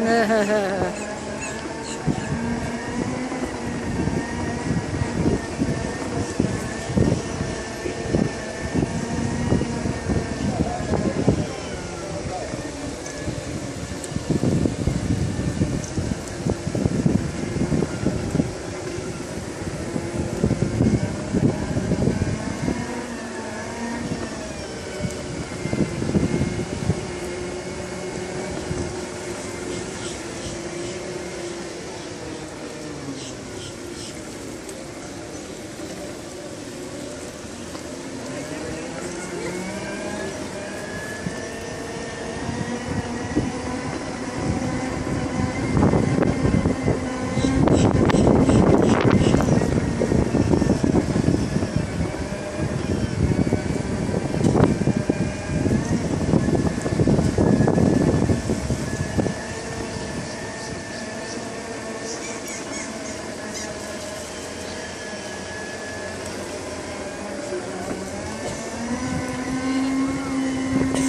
No, Yeah.